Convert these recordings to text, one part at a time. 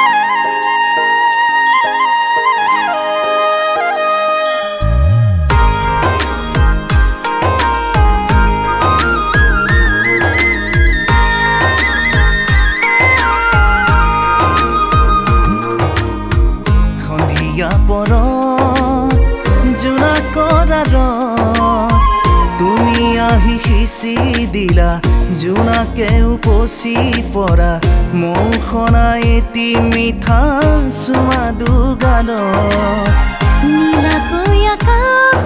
Yeah! সিঁচি দিলা জোনাকে উপচি পৰা মৌ এটি মিঠা চুমা দুগালত। নীলাকৈ আকাশত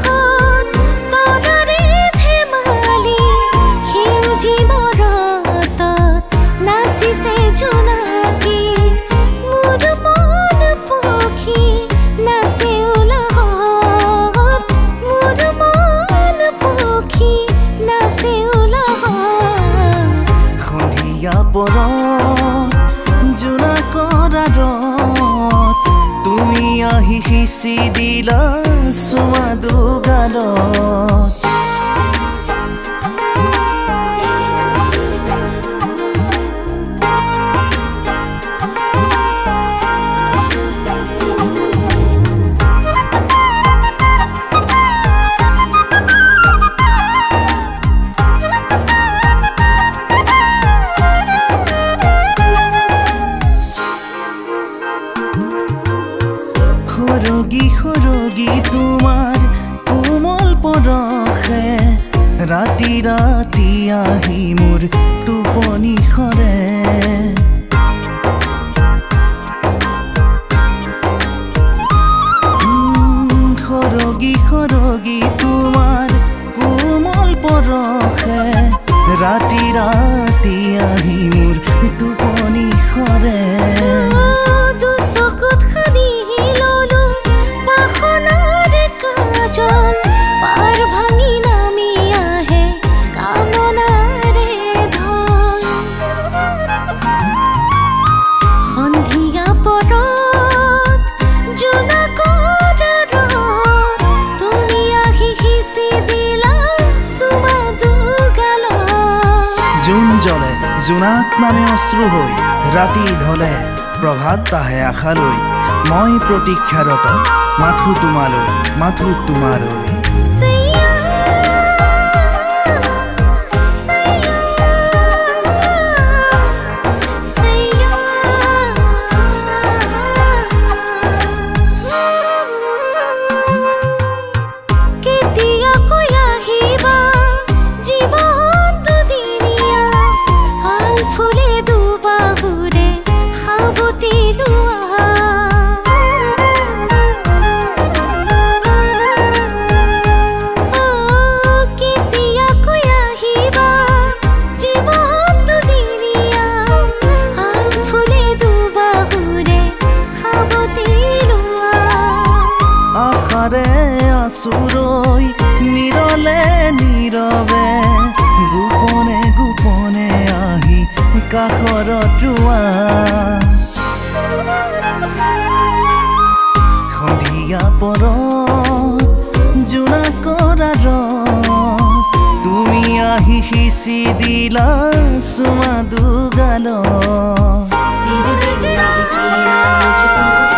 পৰত জোনা কৰাৰ তুমি আহি সিঁচি দিলা চুমা দুগালত। ৰাতি ৰাতি আহি মোৰ টোপনি সৰে সৰগী সৰগী তোমাৰ কোমল পৰশে ৰাতি ৰাতি আহি মোৰ টোপনি জোন জ্বলে জোনাক নামে অশ্ৰু হৈ ৰাতি ঢলে প্ৰভাত আহে আশালৈ। মই প্ৰতীক্ষাৰত মাথো তোমালৈ মাথো তোমালৈ। আচুৰৈ নিৰলে নীৰৱে গোপনে গোপনে আহি কাষৰত ৰোৱা সন্ধিয়া পৰত জোনা কৰাৰ তুমি আহি সিঁচি দিলা চুমা দুগালত সজনা